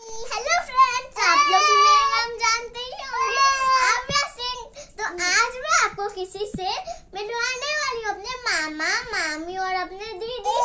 Hello friends आप लोग मेरा नाम जानते ही होंगे। आम्या सिंह तो आज मैं आपको किसी से मिलवाने वाली हूँ। अपने मामा, मामी और अपने दीदी